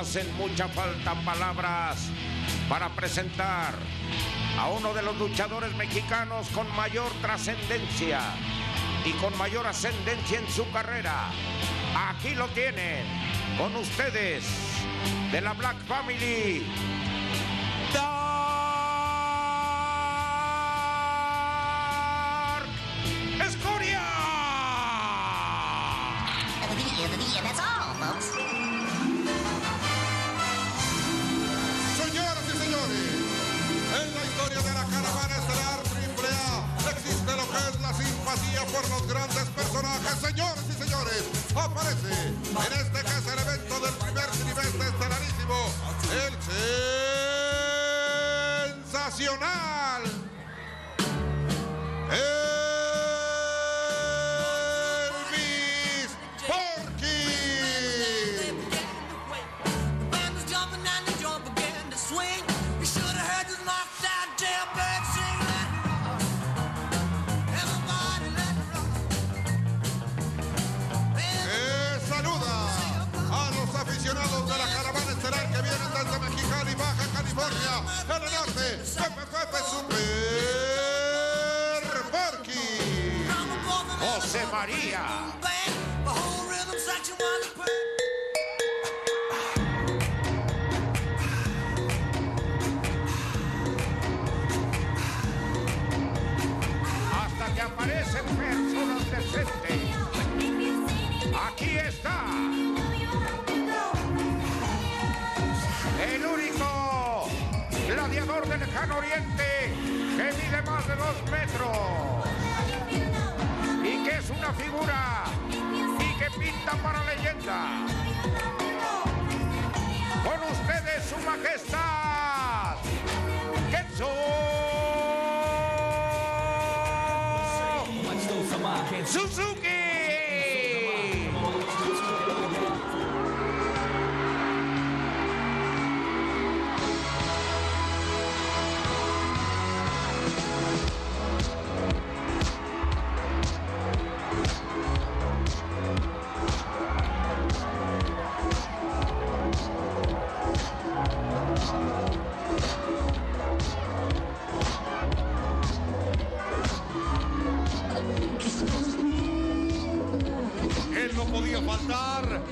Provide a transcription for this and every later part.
hacen mucha falta palabras para presentar a uno de los luchadores mexicanos con mayor trascendencia y con mayor ascendencia en su carrera. Aquí lo tienen con ustedes de la Black Family. José María. Hasta que aparecen personas decentes. Aquí está el único gladiador del lejano oriente que mide más de dos metros figura y que pinta para leyenda. Con ustedes su majestad, podía faltar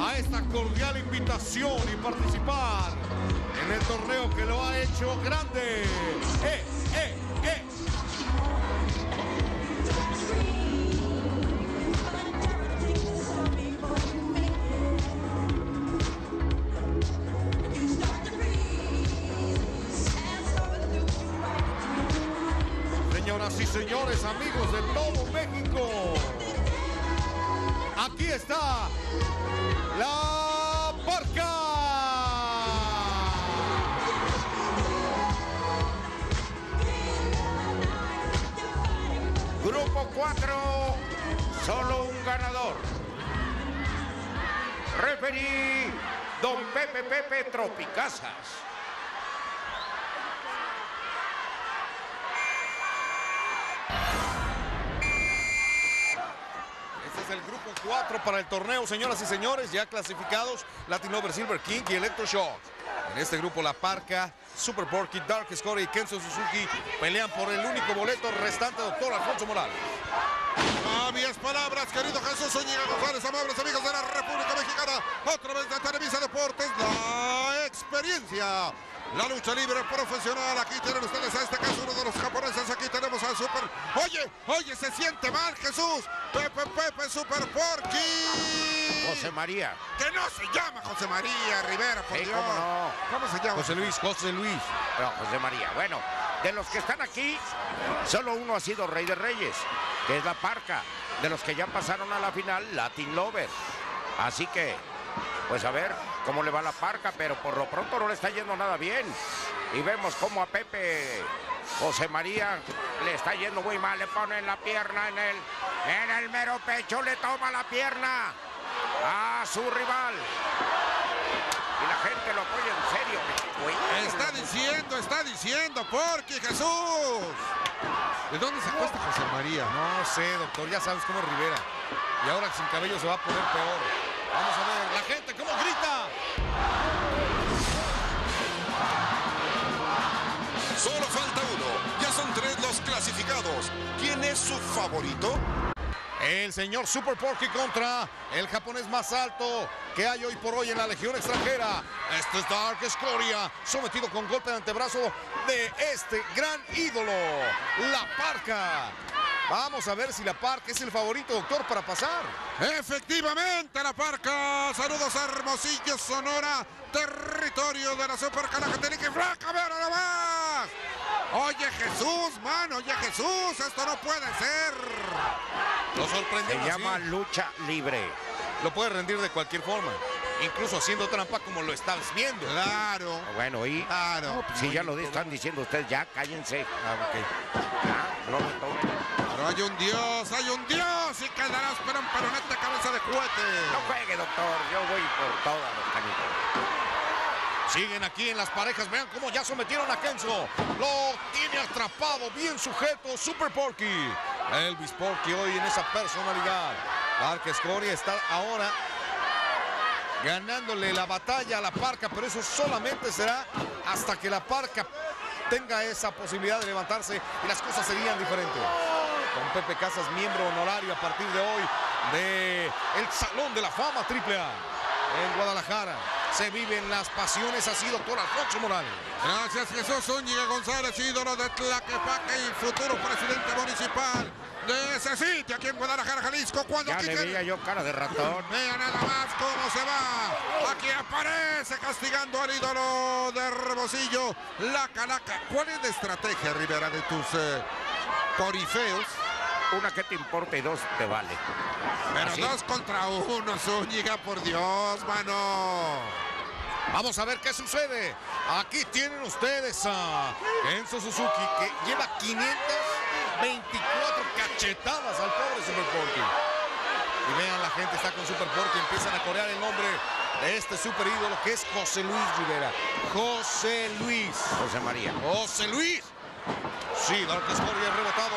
a esta cordial invitación y participar en el torneo que lo ha hecho grande. ¡Eh, eh, eh! Señoras y señores, amigos de todo México, aquí está la Parca. Grupo 4, solo un ganador. Referí, don Pepe Pepe Tropicazas. Este es el grupo 4 para el torneo, señoras y señores, ya clasificados Latin Over Silver King y Electroshock. En este grupo La Parca, Super Porky, Dark Scory y Kenzo Suzuki pelean por el único boleto restante, doctor Alfonso Morales. Sabias palabras, querido Jesús Zúñiga González, amables amigos de la República Mexicana, a través de Televisa Deportes, la experiencia. La lucha libre profesional, aquí tienen ustedes a este caso uno de los japoneses, aquí tenemos al Super... Oye, oye, se siente mal Jesús, Pepe Pepe Super Porky. José María. Que no se llama José María Rivera, por Sí, Dios. cómo no. ¿Cómo se llama? José Luis, José Luis. No, José María. Bueno, de los que están aquí, solo uno ha sido Rey de Reyes, que es la Parca. De los que ya pasaron a la final, Latin Lover. Así que, pues a ver cómo le va la Parca, pero por lo pronto no le está yendo nada bien. Y vemos cómo a Pepe José María le está yendo muy mal, le ponen la pierna en el, en el mero pecho, le toma la pierna a su rival. Y la gente lo apoya en serio. güey. Está diciendo, está diciendo, Porky Jesús. ¿De dónde sacó esta José María? No sé, doctor, ya sabes cómo es Rivera. Y ahora sin cabello se va a poner peor. Vamos a ver, la gente, son tres los clasificados. ¿Quién es su favorito? El señor Super Porky contra el japonés más alto que hay hoy por hoy en la Legión extranjera. Este es Dark Escoria, sometido con golpe de antebrazo de este gran ídolo, La Parca. Vamos a ver si La Parca es el favorito, doctor, para pasar. Efectivamente, la parca. Saludos a Hermosillo, Sonora, territorio de la Super Calacatenica y Flaca, vean nada más. Oye Jesús, mano, oye Jesús, esto no puede ser. Lo Se sorprendió. llama lucha libre. Lo puede rendir de cualquier forma, incluso haciendo trampa como lo estás viendo. Claro, Bueno, y claro. si ya lo están diciendo ustedes, ya cállense. Ya, no me tomen. Pero hay un Dios, hay un Dios y quedarás pero un cabeza de cohete. No juegue, doctor. Yo voy por todas. Siguen aquí en las parejas. Vean cómo ya sometieron a Kenzo. Lo tiene atrapado, bien sujeto. Super Porky. Elvis Porky hoy en esa personalidad. Dark Escoria está ahora ganándole la batalla a la parca, pero eso solamente será hasta que la parca tenga esa posibilidad de levantarse y las cosas serían diferentes. Con Pepe Casas, miembro honorario a partir de hoy de el Salón de la Fama AAA en Guadalajara. Se viven las pasiones así, doctor Alfonso Morales. Gracias Jesús Zúñiga González, ídolo de Tlaquepaque y futuro presidente municipal de ese sitio aquí en Guadalajara, Jalisco. Cuando Ya le Quique- veía yo cara de ratón. Vea nada más cómo se va. Aquí aparece castigando al ídolo de Hermosillo, la calaca. ¿Cuál es la estrategia, Rivera, de tus eh, corifeos? Una que te importa y dos te vale. Pero Así. dos contra uno, Zúñiga, por Dios, mano. Vamos a ver qué sucede. Aquí tienen ustedes a Enzo Suzuki que lleva 524 cachetadas al pobre Super Porky. Y vean, la gente está con Super Porky, empiezan a corear el nombre de este super ídolo que es José Luis Rivera. José Luis. José María. José Luis. Sí, Dark Scoria es rebotado.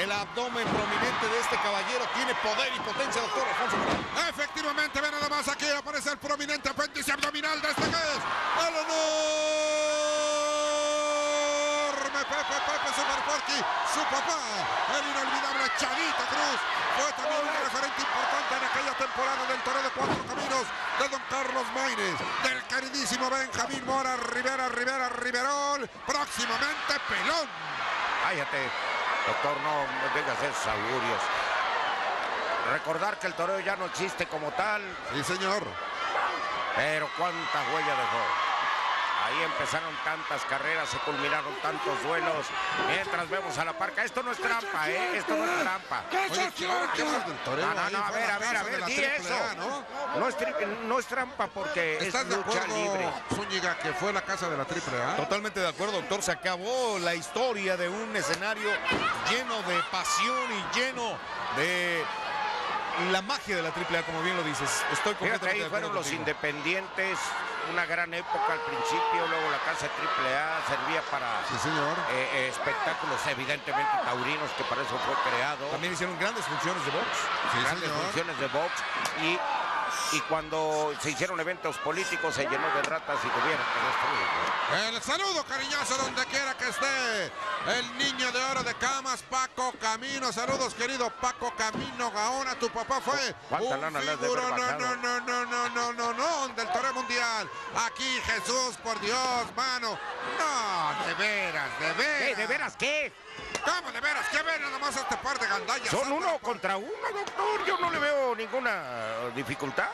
El abdomen prominente de este caballero tiene poder y potencia, doctor Alfonso Morales. Efectivamente, ve nada más aquí aparece el prominente apéndice abdominal de este que es el enorme Pepe Pepe su papá, el inolvidable Chavito Cruz, fue también un referente importante en aquella temporada del Toreo de Cuatro Caminos de Don Carlos Maínez, del queridísimo Benjamín Mora Rivera Rivera Riverol, próximamente Pelón. Cállate, doctor, no me digas esos augurios. Recordar que el toreo ya no existe como tal, Sí, señor. pero cuánta huella dejó. Ahí empezaron tantas carreras, se culminaron tantos duelos. Mientras vemos a la parca, esto no es trampa, ¿eh? Esto no es trampa. No, no, no, a ver, a ver, a ver, di Triple eso. ¿no? No es, tri- no es trampa porque es ¿Estás de lucha acuerdo, libre. Zúñiga, que fue la casa de la triple A? Totalmente de acuerdo, doctor. Se acabó la historia de un escenario lleno de pasión y lleno de la magia de la AAA, como bien lo dices. Estoy Fíjate, completamente ahí de acuerdo fueron los independientes, una gran época al principio, luego la casa triple A servía para Sí, señor. eh, eh, espectáculos evidentemente taurinos, que para eso fue creado. También hicieron grandes funciones de box. Sí, grandes señor. funciones de box y, y cuando se hicieron eventos políticos se llenó de ratas y tuvieron que. El saludo cariñoso donde quiera que esté. El niño de oro de camas, Paco Camino. Saludos, querido Paco Camino Gaona. Tu papá fue ¿Cuánta un lana figuro, no, bajado? no, no, no, no, no, no, del torneo mundial. Aquí Jesús, por Dios, mano. No, de veras, de veras. ¿Qué? ¿De veras qué? ¿Cómo de veras? ¿Qué ven nada más a este par de gandallas? Son uno contra uno, doctor. Yo no le veo ninguna dificultad.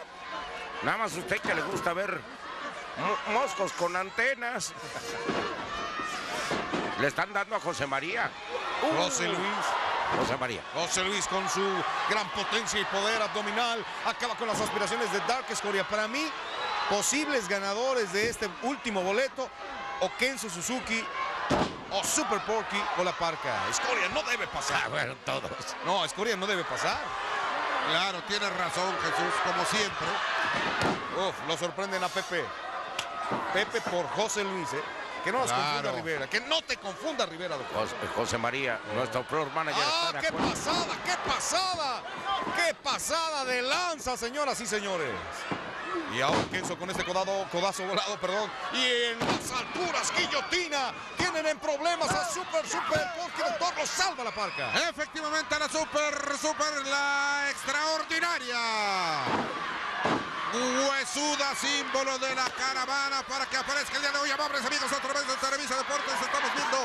Nada más usted que le gusta ver mo- moscos con antenas. Le están dando a José María. Uh, José Luis. José María. José Luis con su gran potencia y poder abdominal acaba con las aspiraciones de Dark Escoria. Para mí, posibles ganadores de este último boleto, o Kenzo Suzuki, o Super Porky, o La Parca. Escoria no debe pasar. bueno, todos. No, Escoria no debe pasar. Claro, tienes razón, Jesús, como siempre. Uf, lo sorprenden a Pepe. Pepe por José Luis, ¿eh? Que no nos Claro. confunda Rivera. Que no te confunda Rivera, doctor. José, José María, nuestro floor manager. ¡Ah, qué pasada! ¡Qué pasada! ¡Qué pasada de lanza, señoras y señores! Y Kenzo con este codado, codazo volado, perdón. Y en las alturas, guillotina. Tienen en problemas a Super, Super Porky Doctor. Lo salva la parca. Efectivamente, la super, super, la extraordinaria. Huesuda, símbolo de la caravana para que aparezca el día de hoy. Amables amigos, a través de Televisa Deportes estamos viendo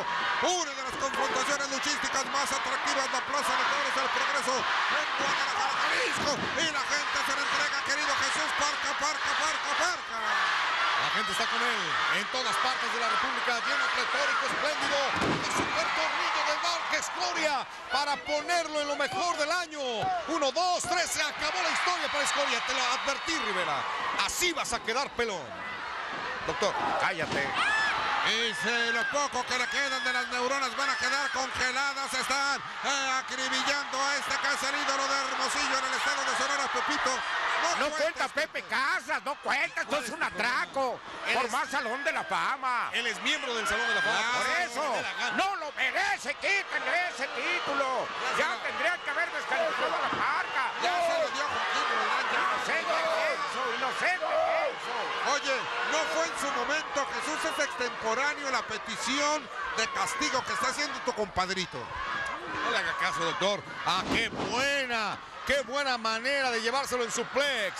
una de las confrontaciones luchísticas más atractivas, la Plaza de Toros del Progreso en Guadalajara, Jalisco. Y la gente se le entrega, querido Jesús, parca, parca, parca, parca. La gente está con él en todas partes de la República, lleno pletórico, espléndido. El super tornillo del Dark Escoria para ponerlo en lo mejor del año. Uno, dos, tres, se acabó la historia para Escoria. Te lo advertí, Rivera. Así vas a quedar pelón. Doctor, Cállate. Y se lo poco que le quedan de las neuronas van a quedar congeladas. Están eh, acribillando a este que ídolo de Hermosillo en el estado de Sonora, Pepito. No cuentes cuenta Pepe Casas, no cuenta, esto es un atraco. Más Salón de la Fama. él es miembro del Salón de la Fama. Por eso, no lo merece, quítenle ese título. Ya tendrían que haber descalificado a la parca. Ya se lo dio Joaquín Roldán, ya. Inocente Kenzo, inocente Kenzo. Oye, no fue en su momento, Jesús, es extemporáneo la petición de castigo que está haciendo tu compadrito. No le haga caso, doctor. Ah, qué buena. Qué buena manera de llevárselo en suplex.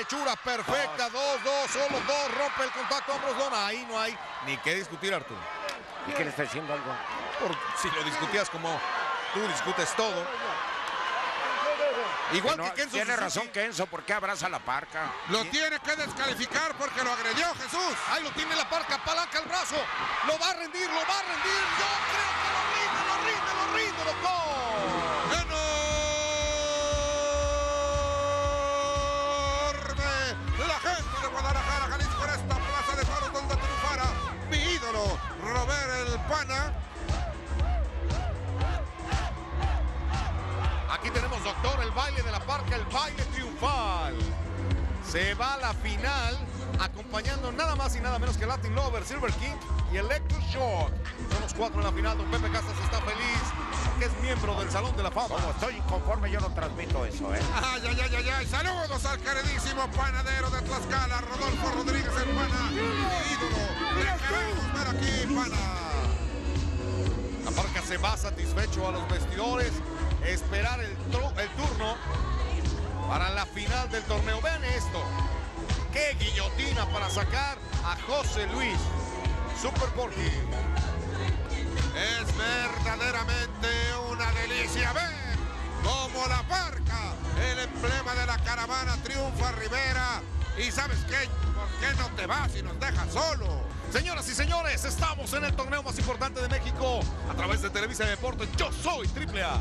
Hechura perfecta. Dos, dos, solo dos. Rompe el contacto lona. Ahí no hay ni qué discutir, Arturo. ¿Y qué le está diciendo algo? Por si lo discutías como tú discutes todo. Igual Que que, no- Kenzo tiene Suzuki. razón Kenzo, ¿por qué abraza la parca? Lo tiene que descalificar porque lo agredió Jesús. Ahí lo tiene la parca, palanca el brazo. Lo va a rendir, lo va a rendir. Yo creo enorme la gente de Guadalajara, Jalisco, en esta plaza de toros donde triunfara mi ídolo, Robert el Pana. Aquí tenemos, doctor, el baile de la parca, el baile triunfal. Se va a la final acompañando nada más y nada menos que Latin Lover, Silver King y Electro Shock. Son los cuatro en la final. Don Pepe Casas está miembro del Salón de la Fama. Como estoy inconforme, yo no transmito eso, ¿eh? Ay, ay, ay, ay, ay. Saludos al queridísimo panadero de Tlaxcala, Rodolfo Rodríguez el Pana, mi ídolo. Le queremos ver aquí, Pana. La parca se va satisfecho a los vestidores. Esperar el, turno para la final del torneo. Vean esto. Qué guillotina para sacar a José Luis. Super Porky. Es verdaderamente cómo la parca, el emblema de la caravana, triunfa Rivera. Y sabes qué, ¿por qué no te vas y nos dejas solo? Señoras y señores, estamos en el torneo más importante de México a través de Televisa Deportes. Yo soy Triple A.